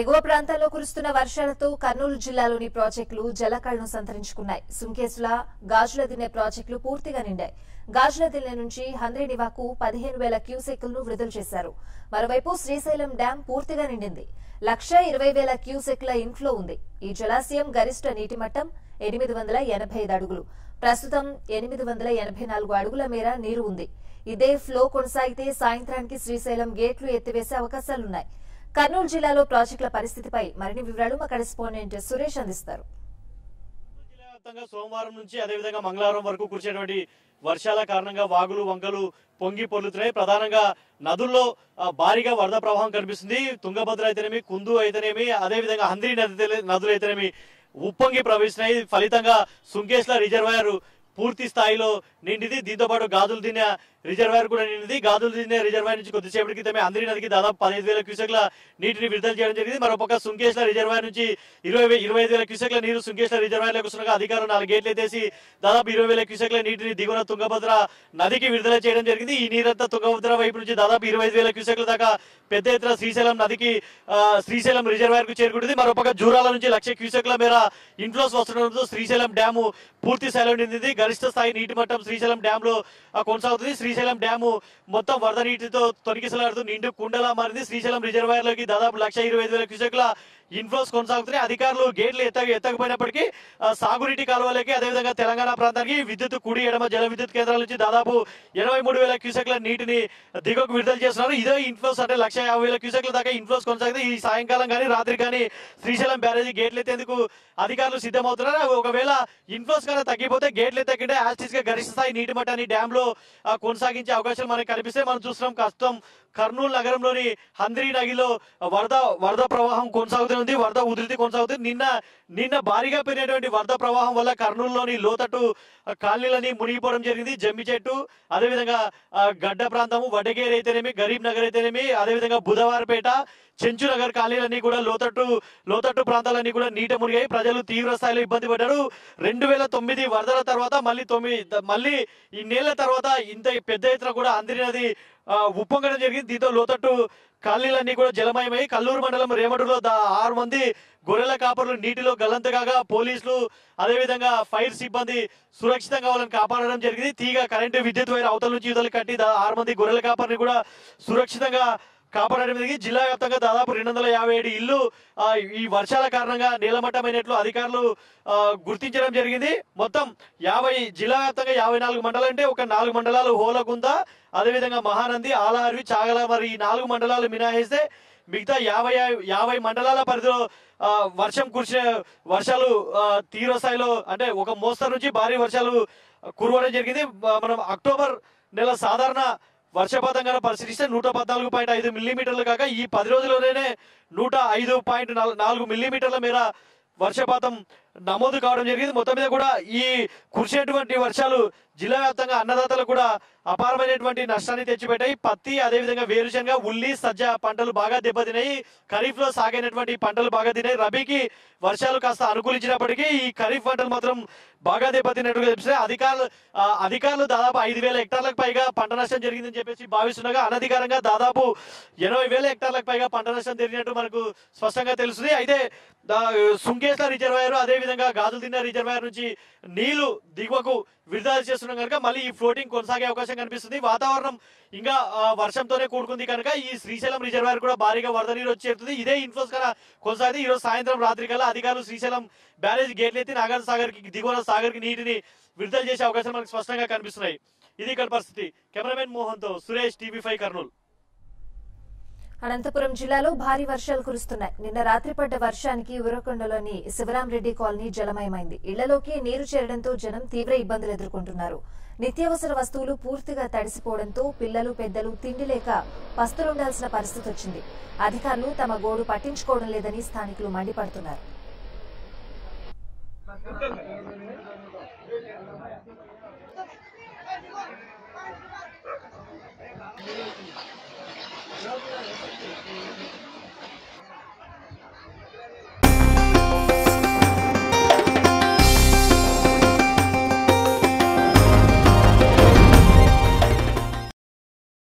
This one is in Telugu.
ఎగువ ప్రాంతాల్లో కురుస్తున్న వర్షాలతో కర్నూలు జిల్లాలోని ప్రాజెక్టులు జలకళను సంతరించుకున్నాయి. సుంకేసుల గాజుల దిన్నె ప్రాజెక్టులు పూర్తిగా నిండాయి. గాజుల దిన్నె నుంచి హంద్రేనివాకు పదిహేను వేల క్యూసెక్లను విడుదల చేశారు. మరోవైపు శ్రీశైలం డ్యాం పూర్తిగా నిండింది. లక్ష ఇరవై వేల క్యూసెక్ల ఇన్ఫ్లో ఉంది. ఈ జలాశయం గరిష్ట నీటి మట్టం ఎనిమిది వందల ఎనభై ఐదు అడుగులు. ప్రస్తుతం ఎనిమిది వందల ఎనభై నాలుగు అడుగుల మేర నీరు ఉంది. ఇదే ఫ్లో కొనసాగితే సాయంత్రానికి శ్రీశైలం గేట్లు ఎత్తివేసే అవకాశాలున్నాయి. కర్నూలు జిల్లాలో ప్రాజెక్టుల పరిస్థితిపై మరిన్ని వివరాలు మా కరెస్పాండెంట్ సురేష్ అందిస్తారు. సోమవారం నుంచి అదేవిధంగా మంగళవారం వరకు కురిసేటువంటి వర్షాల కారణంగా వాగులు వంకలు పొంగి పొర్లుతున్నాయి. ప్రధానంగా నదుల్లో భారీగా వరద ప్రవాహం కనిపిస్తుంది. తుంగభద్ర అయితేనేమి కుందు అయితేనేమి అదేవిధంగా హంద్రి నది నదులు అయితేనేమి ఉప్పొంగి ప్రవహిస్తున్నాయి. ఫలితంగా సుంకేశ్ల రిజర్వాయర్ పూర్తి స్థాయిలో నిండింది. దీంతో పాటు గాజులు తినే రిజర్వాయర్ కూడా నిండింది. గాజులు తినే రిజర్వాయర్ నుంచి కొద్దిసేపటి క్రితమే అందరి నదికి దాదాపు పదహైదు వేల క్యూసెక్ల నీటిని విడుదల చేయడం జరిగింది. మరోపక్క సుంకేశ్ల రిజర్వాయర్ నుంచి ఇరవై ఇరవై ఐదు వేల క్యూసెక్ల నీరు సుంకేశ్ల రిజర్వాయర్లోకి వస్తుండగా అధికారులు నాలుగు గేట్లు ఎత్తేసి దాదాపు ఇరవై వేల క్యూసెక్ల నీటిని దిగువన తుంగభద్ర నదికి విడుదల చేయడం జరిగింది. ఈ నీరంతా తుంగభద్ర వైపు నుంచి దాదాపు ఇరవై ఐదు వేల క్యూసెక్ల దాకా పెద్ద ఎత్తున శ్రీశైలం నదికి శ్రీశైలం రిజర్వాయర్కు చేరుకుంటుంది. మరోపక్క జూరాల నుంచి లక్ష క్యూసెక్ల మేర ఇన్ఫ్లోస్ వస్తుండడంతో శ్రీశైలం డ్యాము పూర్తి స్థాయిలో నిండింది. గరిష్ట స్థాయి నీటి మట్టం శ్రీశైలం డ్యామ్లో కొనసాగుతుంది. శ్రీశైలం డ్యాము మొత్తం వరద నీటితో తొనికిసలాడుతూ నిండు కుండలా మారింది. శ్రీశైలం రిజర్వాయర్లోకి దాదాపు లక్ష ఇరవై ఐదు వేల క్యూసెక్ల ఇన్ఫ్లోస్ కొనసాగుతున్నాయి. అధికారులు గేట్లు ఎత్త ఎత్తకపోయినప్పటికీ సాగునీటి కాలువలకి అదేవిధంగా తెలంగాణ ప్రాంతానికి విద్యుత్ కుడి ఎడమ జల విద్యుత్ కేంద్రాల నుంచి దాదాపు ఎనభై మూడు వేల క్యూసెక్ల నీటిని దిగువకు విడుదల చేస్తున్నారు. ఇదే ఇన్ఫ్లోస్ అంటే లక్ష యాభై వేల క్యూసెక్ల దాకా ఇన్ఫ్లోస్ కొనసాగితే ఈ సాయంకాలం కానీ రాత్రి కానీ శ్రీశైలం బ్యారేజీ గేట్లు ఎత్తేందుకు అధికారులు సిద్ధమవుతున్నారు. ఒకవేళ ఇన్ఫ్లోస్ కన్నా తగ్గిపోతే గేట్లు ఎత్తకుంటే యాస్టిస్గా గరిష్ట స్థాయి నీటి మట్టాన్ని డ్యామ్లో కొనసాగించే అవకాశం మనకు కనిపిస్తే మనం చూస్తున్నాం కష్టం కర్నూలు నగరంలోని హంద్రీ నగిలో వరద వరద ప్రవాహం కొనసాగుతుంది వరద ఉధృతి కొనసాగుతుంది. నిన్న నిన్న భారీగా పెరిగినటువంటి వరద ప్రవాహం వల్ల కర్నూలులోని లోతట్టు ఆ, కాలనీలని మునిగిపోవడం జరిగింది. జమ్మి చెట్టు అదేవిధంగా గడ్డ ప్రాంతము వడగేరు అయితేనేమి గరీబ్ నగర్ అయితేనేమి అదేవిధంగా బుధవారపేట చెంచు నగర్ కాలనీలన్నీ కూడా లోతట్టు లోతట్టు ప్రాంతాలన్నీ కూడా నీట మునిగాయి. ప్రజలు తీవ్ర స్థాయిలో ఇబ్బంది పడ్డారు. రెండు వేల తొమ్మిది వరదల తర్వాత మళ్ళీ తొమ్మిది మళ్ళీ ఇన్నేళ్ళ తర్వాత ఇంత పెద్ద ఎత్తున కూడా అందిరి నది ఉప్పొంగడం జరిగింది. దీంతో లోతట్టు కాలనీలన్నీ కూడా జలమయమై కల్లూరు మండలం రేమడులో దా- ఆరు మంది గొర్రెల కాపర్లు నీటిలో గల్లంతగా పోలీసులు అదేవిధంగా ఫైర్ సిబ్బంది సురక్షితంగా వాళ్ళని కాపాడడం జరిగింది. తీగ కరెంటు విద్యుత్ వైర్ అవతల నుంచి యువతలు కట్టి దా- ఆరు మంది గొర్రెల కాపర్ని కూడా సురక్షితంగా కాపాడడం జరిగింది. జిల్లా వ్యాప్తంగా దాదాపు రెండు వందల యాభై ఏడు ఇల్లు ఈ వర్షాల కారణంగా నీలమట్టమైనట్లు అధికారులు గుర్తించడం జరిగింది. మొత్తం యాభై జిల్లా వ్యాప్తంగా యాభై నాలుగు మండలాలు అంటే ఒక నాలుగు మండలాలు హోలగుంద అదేవిధంగా మహానంది ఆలహర్వి చాగల మరి ఈ నాలుగు మండలాలు మినహాయిస్తే మిగతా యాభై యాభై మండలాల పరిధిలో వర్షం కురిసిన వర్షాలు తీవ్ర స్థాయిలో అంటే ఒక మోస్తరు నుంచి భారీ వర్షాలు కురవడం జరిగింది. మనం అక్టోబర్ నెల సాధారణ వర్షపాతం కనుక పరిశీలిస్తే నూట పద్నాలుగు పాయింట్ ఐదు మిల్లీమీటర్లు కాక ఈ పది రోజుల్లోనే నూట ఐదు పాయింట్ నాలుగు మిల్లీమీటర్ల మేర వర్షపాతం నమోదు కావడం జరిగింది. మొత్తం మీద కూడా ఈ కురిసేటువంటి వర్షాలు జిల్లా వ్యాప్తంగా అన్నదాతలకు కూడా అపారమైనటువంటి నష్టాన్ని తెచ్చిపెట్టాయి. పత్తి అదేవిధంగా వేరుశనగ ఉల్లి సజ్జ పంటలు బాగా దెబ్బతిన్నాయి. ఖరీఫ్లో సాగైనటువంటి పంటలు బాగా తిన్నాయి. రబీకి వర్షాలు కాస్త అనుకూలించినప్పటికీ ఈ ఖరీఫ్ పంటలు మాత్రం బాగా దెబ్బతిన్నట్టుగా తెలుస్తున్నాయి. అధికారులు అధికారులు దాదాపు ఐదు వేల హెక్టార్లకు పైగా పంట నష్టం జరిగిందని చెప్పేసి భావిస్తుండగా అనధికారంగా దాదాపు ఎనభై వేల హెక్టార్లకు పైగా పంట నష్టం జరిగినట్టు మనకు స్పష్టంగా తెలుస్తుంది. అయితే దా- సుంకేశ్ల రిజర్వాయర్ అదేవిధంగా గాజులు తిన్న రిజర్వాయర్ నుంచి నీళ్ళు దిగువకు విడుదల చేస్తున్నాం కనుక మళ్ళీ ఈ ఫ్లోటింగ్ కొనసాగే అవకాశం కనిపిస్తుంది. వాతావరణం ఇంకా వర్షంతోనే కూడుకుంది కనుక ఈ శ్రీశైలం రిజర్వాయర్ కూడా భారీగా వరద నీరు వచ్చి చేరుతుంది ఇదే ఇన్ఫ్లోస్ కన్నా కొనసాగితే ఈ రోజు సాయంత్రం రాత్రి కల్లా అధికారులు శ్రీశైలం బ్యారేజ్ గేట్లు ఎత్తి నాగార్జున సాగర్కి దిగువన సాగర్కి నీటిని విడుదల చేసే అవకాశం మనకు స్పష్టంగా కనిపిస్తున్నాయి. ఇది ఇక్కడ పరిస్థితి. కెమెరామెన్ మోహన్తో సురేష్ టీవీ ఫైవ్ కర్నూలు. అనంతపురం జిల్లాలో భారీ వర్షాలు కురుస్తున్నాయి. నిన్న రాత్రి పడ్డ వర్షానికి ఉరకొండలోని శివరామరెడ్డి కాలనీ జలమయమైంది. ఇళ్ళలోకి నీరు చేరడంతో జనం తీవ్ర ఇబ్బందులు ఎదుర్కొంటున్నారు. నిత్యావసర వస్తువులు పూర్తిగా తడిసిపోవడంతో పిల్లలు పెద్దలు తిండి లేక పస్తులుండాల్సిన పరిస్థితి వచ్చింది. అధికారులు తమ గోడు పట్టించుకోవడం లేదని స్థానికులు మండిపడుతున్నారు.